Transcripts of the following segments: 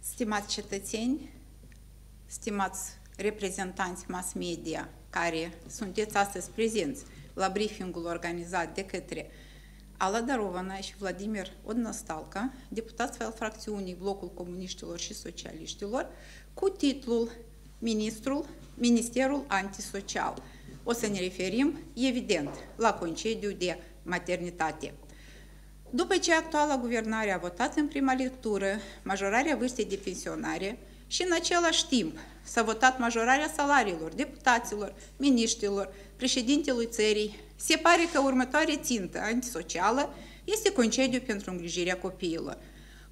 Stimați cetățeni, stimați reprezentanți mass media care sunteți astăzi prezenți la briefingul organizat de către Ala Darovana și Vladimir Odnăstalca, deputați al fracțiunii Blocul Comuniștilor și Socialiștilor, cu titlul Ministrul, Ministerul Antisocial. O să ne referim, evident, la concediu de maternitate. După ce actuala guvernare a votat în prima lectură majorarea vârstei de pensionare și în același timp s-a votat majorarea salariilor deputaților, miniștrilor, președintelui țării, se pare că următoarea țintă antisocială este concediu pentru îngrijirea copiilor.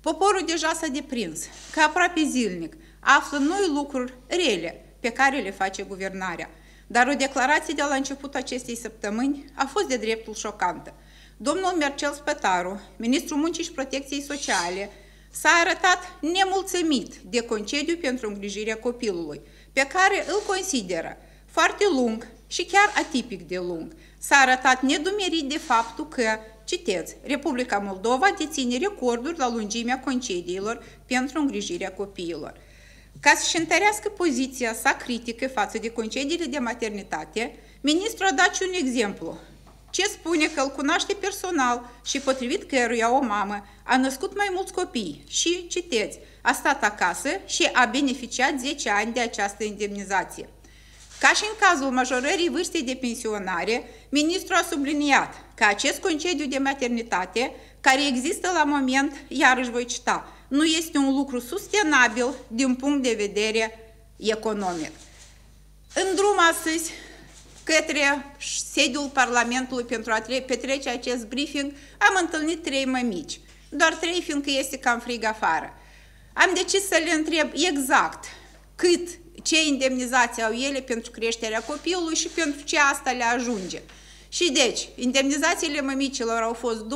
Poporul deja s-a deprins că aproape zilnic află noi lucruri rele pe care le face guvernarea, dar o declarație de la începutul acestei săptămâni a fost de dreptul șocantă – Domnul Mercel Spătaru, ministrul muncii și protecției sociale, s-a arătat nemulțumit de concediu pentru îngrijirea copilului, pe care îl consideră foarte lung și chiar atipic de lung. S-a arătat nedumerit de faptul că, citeți, Republica Moldova deține recorduri la lungimea concediilor pentru îngrijirea copiilor. Ca să-și întărească poziția sa critică față de concediile de maternitate, ministrul a dat și un exemplu ce spune că îl cunoaște personal și potrivit căruia o mamă a născut mai mulți copii și, citeți, a stat acasă și a beneficiat 10 ani de această indemnizație. Ca și în cazul majorării vârstei de pensionare, ministrul a subliniat că acest concediu de maternitate, care există la moment, iarăși voi cita, nu este un lucru sustenabil din punct de vedere economic. În drum astăzi către sediul Parlamentului pentru a petrece acest briefing, am întâlnit trei mămici. Doar trei, fiindcă este cam frig afară. Am decis să le întreb exact cât, ce indemnizație au ele pentru creșterea copilului și pentru ce asta le ajunge. Și deci, indemnizațiile mămicilor au fost 2-3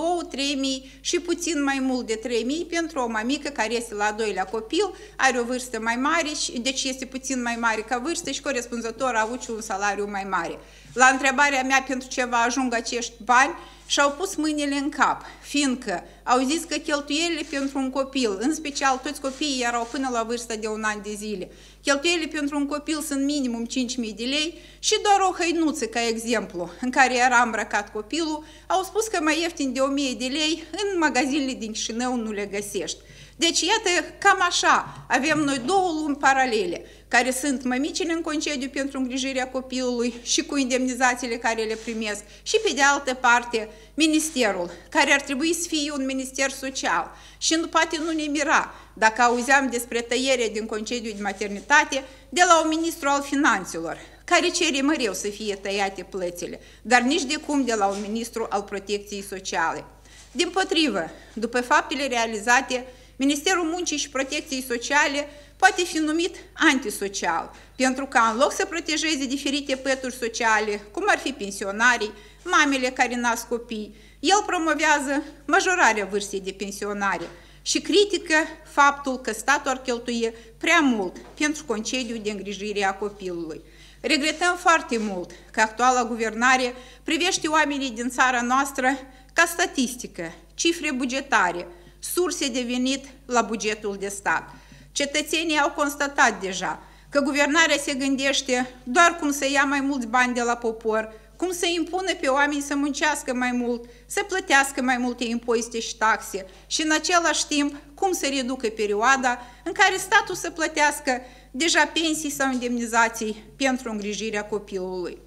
mii și puțin mai mult de 3 mii pentru o mămică care este la doilea copil, are o vârstă mai mare, și, deci este puțin mai mare ca vârstă și corespunzător a avut și un salariu mai mare. La întrebarea mea pentru ce va ajung acești bani, și-au pus mâinile în cap, fiindcă au zis că cheltuielile pentru un copil, în special toți copiii erau până la vârsta de un an de zile, cheltuielile pentru un copil sunt minimum 5.000 de lei și doar o hăinuță, ca exemplu, în care era îmbrăcat copilul, au spus că mai ieftin de 1.000 de lei în magazinele din Chișinău nu le găsești. Deci, iată, cam așa, avem noi două lumi paralele, care sunt mămicile în concediu pentru îngrijirea copilului și cu indemnizațiile care le primesc, și pe de altă parte, ministerul, care ar trebui să fie un minister social. Și nu poate nu ne mira dacă auzeam despre tăiere din concediu de maternitate de la un ministru al finanțelor, care cere mereu să fie tăiate plățile, dar nici de cum de la un ministru al protecției sociale. Din potrivă, după faptele realizate, Ministerul Muncii și Protecției Sociale poate fi numit antisocial, pentru că în loc să protejeze diferite pături sociale, cum ar fi pensionarii, mamele care nasc copii, el promovează majorarea vârstei de pensionare și critică faptul că statul ar cheltuie prea mult pentru concediu de îngrijire a copilului. Regretăm foarte mult că actuala guvernare privește oamenii din țara noastră ca statistică, cifre bugetare, surse de venit la bugetul de stat. Cetățenii au constatat deja că guvernarea se gândește doar cum să ia mai mulți bani de la popor, cum să impună pe oameni să muncească mai mult, să plătească mai multe impozite și taxe și în același timp cum să reducă perioada în care statul să plătească deja pensii sau indemnizații pentru îngrijirea copilului.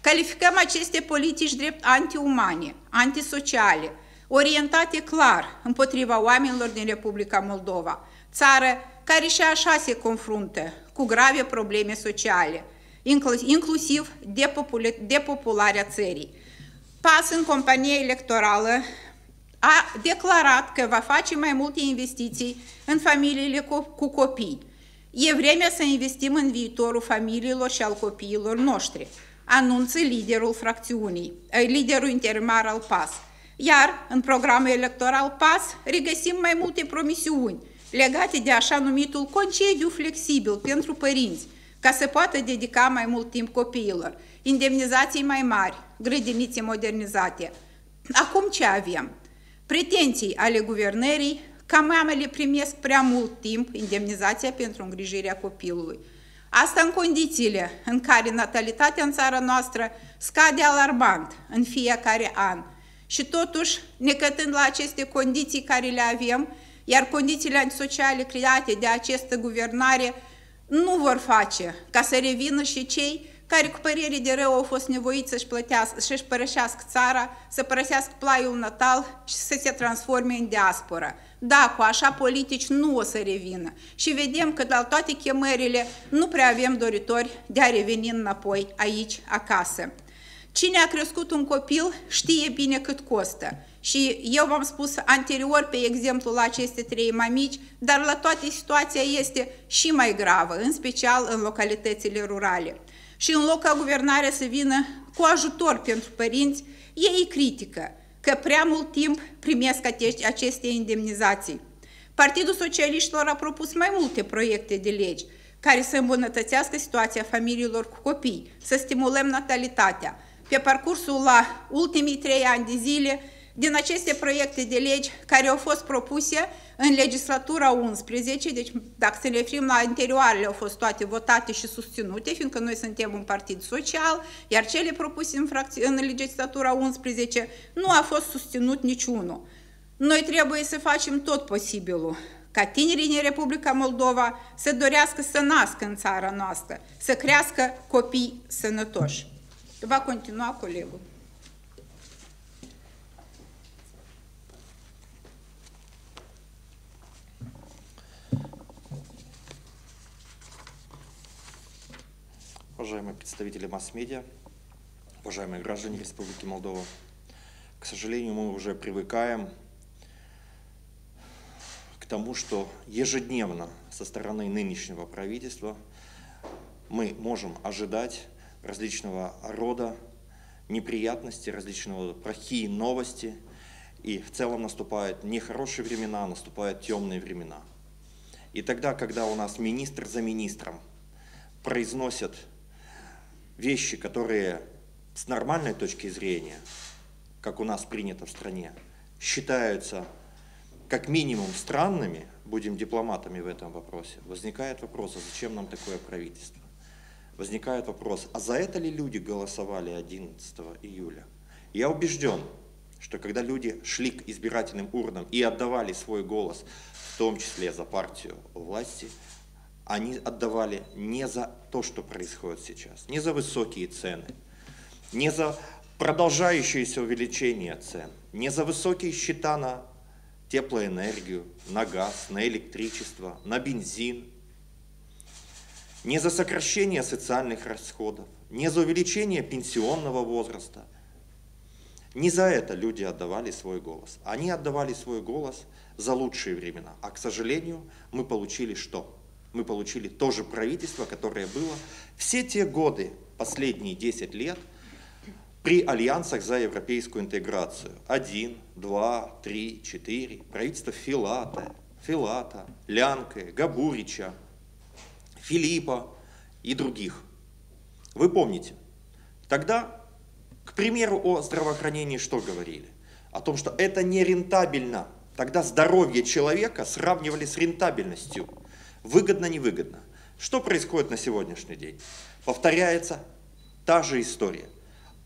Calificăm aceste politici drept antiumane, antisociale, orientate clar împotriva oamenilor din Republica Moldova, țară care și așa se confruntă cu grave probleme sociale, inclusiv depopularea țării. PAS în companie electorală a declarat că va face mai multe investiții în familiile cu copii. E vremea să investim în viitorul familiilor și al copiilor noștri, anunță liderul fracțiunii, liderul interimar al PAS. Iar în programul electoral PAS regăsim mai multe promisiuni legate de așa numitul concediu flexibil pentru părinți, ca să poată dedica mai mult timp copiilor, indemnizații mai mari, grădinițe modernizate. Acum ce avem? Pretenții ale guvernării ca mamele primesc prea mult timp indemnizația pentru îngrijirea copilului. Asta în condițiile în care natalitatea în țara noastră scade alarmant în fiecare an. Și totuși, necătând la aceste condiții care le avem, iar condițiile antisociale create de această guvernare nu vor face ca să revină și cei care cu părere de rău au fost nevoiți să-și plătească, să-și părășească țara, să părăsească plaiul natal și să se transforme în diaspora. Da, cu așa politici nu o să revină. Și vedem că la toate chemările nu prea avem doritori de a reveni înapoi aici, acasă. Cine a crescut un copil știe bine cât costă. Și eu v-am spus anterior pe exemplu la aceste trei mamici, dar la toate situația este și mai gravă, în special în localitățile rurale. Și în loc ca guvernarea să vină cu ajutor pentru părinți, ei critică că prea mult timp primesc aceste indemnizații. Partidul Socialiștilor a propus mai multe proiecte de legi care să îmbunătățească situația familiilor cu copii, să stimulăm natalitatea. Pe parcursul la ultimii trei ani de zile, din aceste proiecte de legi care au fost propuse în legislatura 11, deci dacă să ne referim la anterioarele, au fost toate votate și susținute, fiindcă noi suntem un partid social, iar cele propuse în, în legislatura 11 nu a fost susținut niciunul. Noi trebuie să facem tot posibilul ca tinerii din Republica Moldova să dorească să nască în țara noastră, să crească copii sănătoși. Va continua colegul. уважаемые представители масс-медиа, уважаемые граждане Республики Молдова. К сожалению, мы уже привыкаем к тому, что ежедневно со стороны нынешнего правительства мы можем ожидать различного рода неприятности, различного плохие новости, и в целом наступают нехорошие времена, наступают темные времена. И тогда, когда у нас министр за министром произносят вещи, которые с нормальной точки зрения, как у нас принято в стране, считаются как минимум странными, будем дипломатами в этом вопросе, возникает вопрос, а зачем нам такое правительство? Возникает вопрос, а за это ли люди голосовали 11 июля? Я убежден, что когда люди шли к избирательным урнам и отдавали свой голос, в том числе за партию власти, они отдавали не за то, что происходит сейчас, не за высокие цены, не за продолжающееся увеличение цен, не за высокие счета на теплоэнергию, на газ, на электричество, на бензин, не за сокращение социальных расходов, не за увеличение пенсионного возраста. Не за это люди отдавали свой голос. Они отдавали свой голос за лучшие времена. А, к сожалению, мы получили что? мы получили то же правительство, которое было все те годы, последние 10 лет, при альянсах за европейскую интеграцию. Один, два, три, четыре. Правительство Филата, Филата, Лянка, Габурича, Филиппа и других. Вы помните, тогда, к примеру, о здравоохранении что говорили? О том, что это не рентабельно. Тогда здоровье человека сравнивали с рентабельностью. Выгодно-невыгодно. Что происходит на сегодняшний день? Повторяется та же история.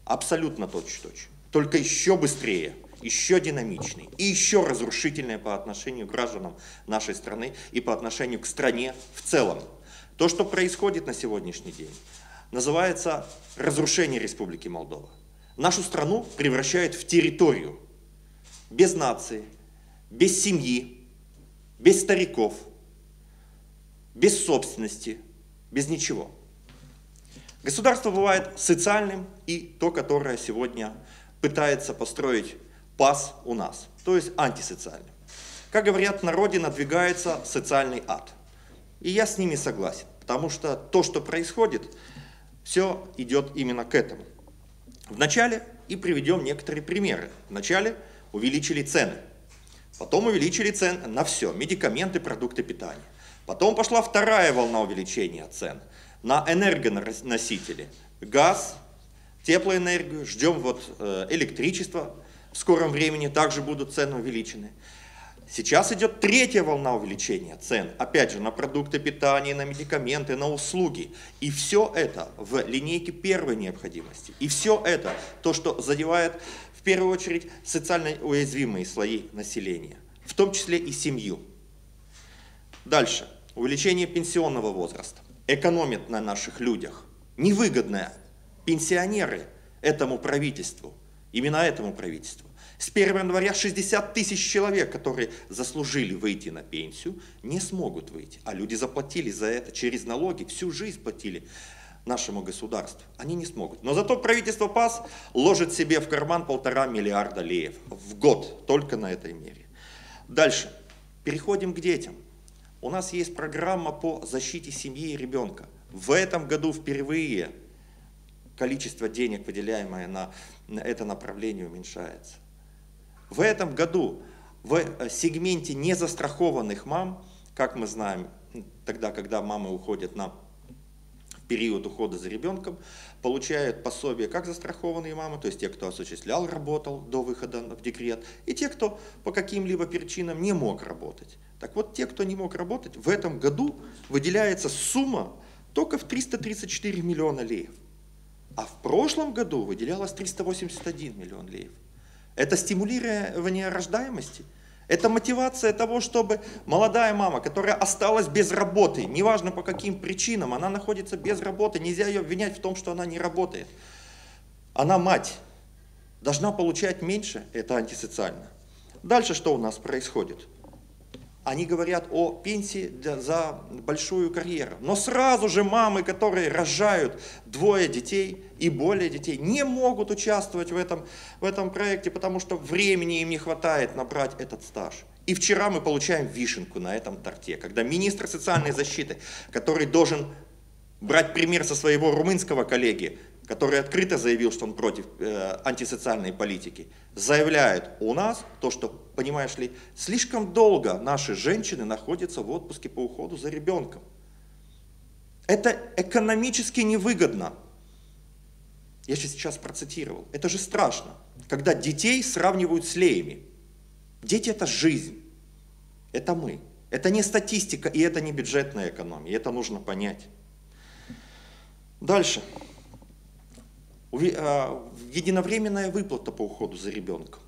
Абсолютно точь-в-точь. Только еще быстрее, еще динамичнее и еще разрушительнее по отношению к гражданам нашей страны и по отношению к стране в целом. То, что происходит на сегодняшний день, называется разрушение Республики Молдова. Нашу страну превращают в территорию без нации, без семьи, без стариков – без собственности, без ничего. Государство бывает социальным и то, которое сегодня пытается построить пас у нас, то есть антисоциальным. Как говорят в народе, надвигается социальный ад. И я с ними согласен, потому что то, что происходит, все идет именно к этому. Вначале и приведем некоторые примеры. Вначале увеличили цены, потом увеличили цены на все, медикаменты, продукты питания. Потом пошла вторая волна увеличения цен. на энергоносители, газ, теплоэнергию, ждем вот э, электричество, в скором времени также будут цены увеличены. Сейчас идет третья волна увеличения цен, опять же, на продукты питания, на медикаменты, на услуги. И все это в линейке первой необходимости. И все это, то, что задевает в первую очередь социально уязвимые слои населения, в том числе и семью. Дальше. Увеличение пенсионного возраста. Экономит на наших людях. Невыгодное. Пенсионеры этому правительству, именно этому правительству. С 1 января 60 тысяч человек, которые заслужили выйти на пенсию, не смогут выйти. А люди заплатили за это через налоги, всю жизнь платили нашему государству. Они не смогут. Но зато правительство ПАС ложит себе в карман полтора миллиарда леев в год только на этой мере. Дальше. Переходим к детям. У нас есть программа по защите семьи и ребенка. В этом году впервые количество денег, выделяемое на, это направление, уменьшается. В этом году в э, сегменте незастрахованных мам, как мы знаем, тогда, когда мамы уходят на период ухода за ребенком, получают пособие как застрахованные мамы, то есть те, кто осуществлял, работал до выхода в декрет, и те, кто по каким-либо причинам не мог работать. Так вот, те, кто не мог работать, в этом году выделяется сумма только в 334 миллиона леев. А в прошлом году выделялось 381 миллион леев. Это стимулирование рождаемости. Это мотивация того, чтобы молодая мама, которая осталась без работы, неважно по каким причинам, она находится без работы, нельзя ее обвинять в том, что она не работает. Она мать, должна получать меньше, это антисоциально. Дальше что у нас происходит? Они говорят о пенсии для, за большую карьеру. Но сразу же мамы, которые рожают двое детей и более детей, не могут участвовать в этом, в этом проекте, потому что времени им не хватает набрать этот стаж. И вчера мы получаем вишенку на этом торте, когда министр социальной защиты, который должен брать пример со своего румынского коллеги, который открыто заявил, что он против э, антисоциальной политики, заявляет у нас то, что, понимаешь ли, слишком долго наши женщины находятся в отпуске по уходу за ребенком. Это экономически невыгодно. Я же сейчас процитировал. Это же страшно, когда детей сравнивают с леями. Дети это жизнь. Это мы. Это не статистика и это не бюджетная экономия. Это нужно понять. Дальше. А, единовременная выплата по уходу за ребенком.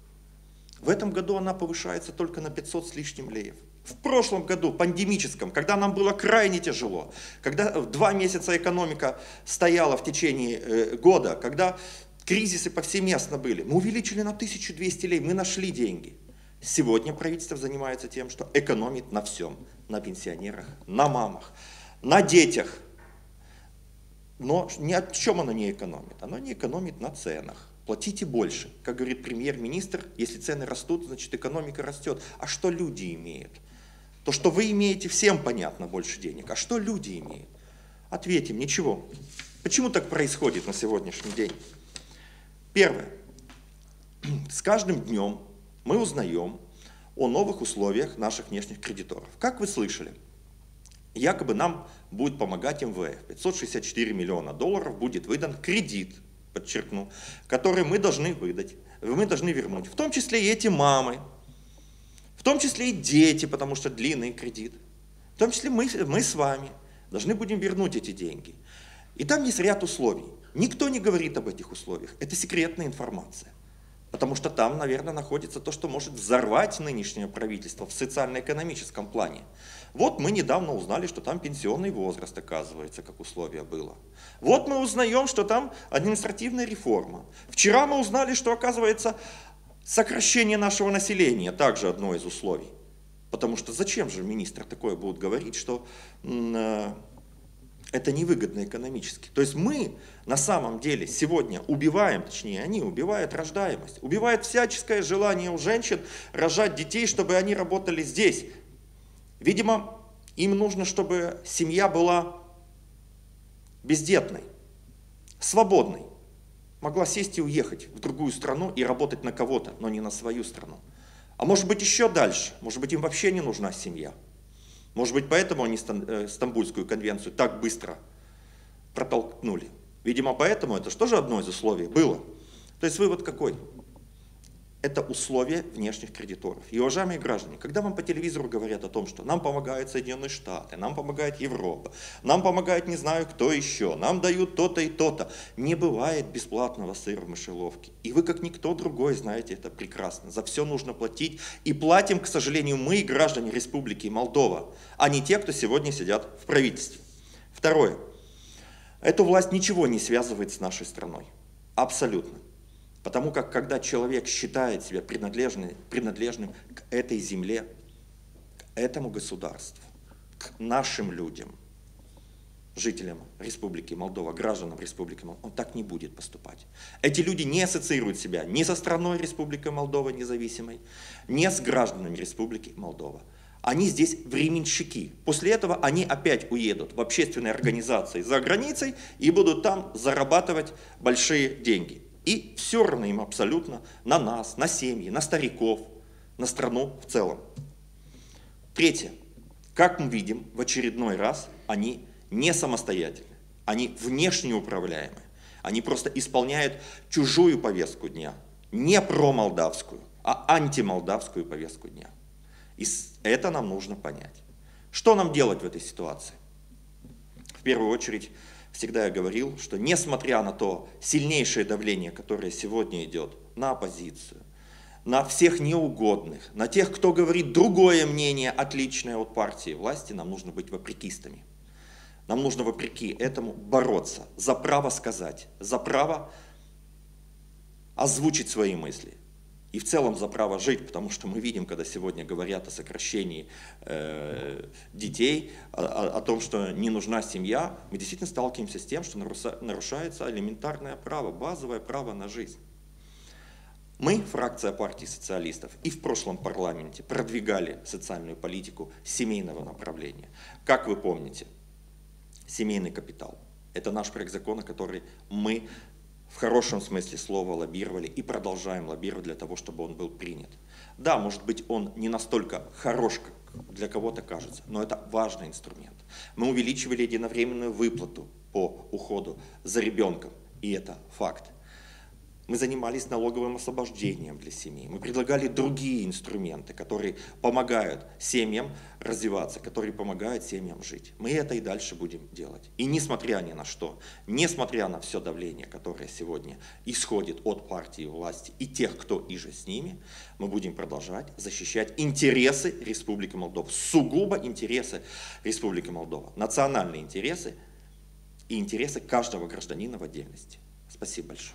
В этом году она повышается только на 500 с лишним леев. В прошлом году, пандемическом, когда нам было крайне тяжело, когда два месяца экономика стояла в течение э, года, когда кризисы повсеместно были, мы увеличили на 1200 лей, мы нашли деньги. Сегодня правительство занимается тем, что экономит на всем, на пенсионерах, на мамах, на детях, но ни о чем оно не экономит. Оно не экономит на ценах. Платите больше. Как говорит премьер-министр, если цены растут, значит экономика растет. А что люди имеют? То, что вы имеете, всем понятно больше денег. А что люди имеют? Ответим, ничего. Почему так происходит на сегодняшний день? Первое. С каждым днем мы узнаем о новых условиях наших внешних кредиторов. Как вы слышали, якобы нам будет помогать МВФ. 564 миллиона долларов будет выдан кредит, подчеркну, который мы должны выдать, мы должны вернуть. В том числе и эти мамы, в том числе и дети, потому что длинный кредит. В том числе мы, мы с вами должны будем вернуть эти деньги. И там есть ряд условий. Никто не говорит об этих условиях. Это секретная информация. Потому что там, наверное, находится то, что может взорвать нынешнее правительство в социально-экономическом плане. Вот мы недавно узнали, что там пенсионный возраст, оказывается, как условие было. Вот мы узнаем, что там административная реформа. Вчера мы узнали, что, оказывается, сокращение нашего населения также одно из условий. Потому что зачем же министр такое будет говорить, что э, это невыгодно экономически. То есть мы на самом деле сегодня убиваем, точнее они убивают рождаемость, убивают всяческое желание у женщин рожать детей, чтобы они работали здесь. Видимо, им нужно, чтобы семья была бездетной, свободной, могла сесть и уехать в другую страну и работать на кого-то, но не на свою страну. А может быть еще дальше, может быть им вообще не нужна семья. Может быть, поэтому они э, Стамбульскую конвенцию так быстро протолкнули. Видимо, поэтому это же одно из условий было. То есть вывод какой? Это условия внешних кредиторов. И, уважаемые граждане, когда вам по телевизору говорят о том, что нам помогают Соединенные Штаты, нам помогает Европа, нам помогает не знаю кто еще, нам дают то-то и то-то, не бывает бесплатного сыра в мышеловке. И вы, как никто другой, знаете это прекрасно. За все нужно платить. И платим, к сожалению, мы, граждане Республики Молдова, а не те, кто сегодня сидят в правительстве. Второе. Эту власть ничего не связывает с нашей страной. Абсолютно. Потому как когда человек считает себя принадлежным, принадлежным к этой земле, к этому государству, к нашим людям, жителям Республики Молдова, гражданам Республики Молдова, он так не будет поступать. Эти люди не ассоциируют себя ни со страной Республики Молдова независимой, ни с гражданами Республики Молдова. Они здесь временщики. После этого они опять уедут в общественные организации за границей и будут там зарабатывать большие деньги. И все равно им абсолютно на нас, на семьи, на стариков, на страну в целом. Третье. Как мы видим, в очередной раз они не самостоятельны, они внешне управляемы. Они просто исполняют чужую повестку дня, не промолдавскую, а антимолдавскую повестку дня. И это нам нужно понять. Что нам делать в этой ситуации? В первую очередь всегда я говорил, что несмотря на то сильнейшее давление, которое сегодня идет на оппозицию, на всех неугодных, на тех, кто говорит другое мнение, отличное от партии власти, нам нужно быть вопрекистами. Нам нужно вопреки этому бороться за право сказать, за право озвучить свои мысли, и в целом за право жить, потому что мы видим, когда сегодня говорят о сокращении э, детей, о, о том, что не нужна семья, мы действительно сталкиваемся с тем, что нарушается элементарное право, базовое право на жизнь. Мы, фракция партии социалистов, и в прошлом парламенте продвигали социальную политику семейного направления. Как вы помните, семейный капитал – это наш проект закона, который мы в хорошем смысле слова лоббировали и продолжаем лоббировать для того, чтобы он был принят. Да, может быть, он не настолько хорош, как для кого-то кажется, но это важный инструмент. Мы увеличивали единовременную выплату по уходу за ребенком, и это факт. Мы занимались налоговым освобождением для семей. Мы предлагали другие инструменты, которые помогают семьям развиваться, которые помогают семьям жить. Мы это и дальше будем делать. И несмотря ни на что, несмотря на все давление, которое сегодня исходит от партии власти и тех, кто иже с ними, мы будем продолжать защищать интересы Республики Молдова, сугубо интересы Республики Молдова, национальные интересы и интересы каждого гражданина в отдельности. Спасибо большое.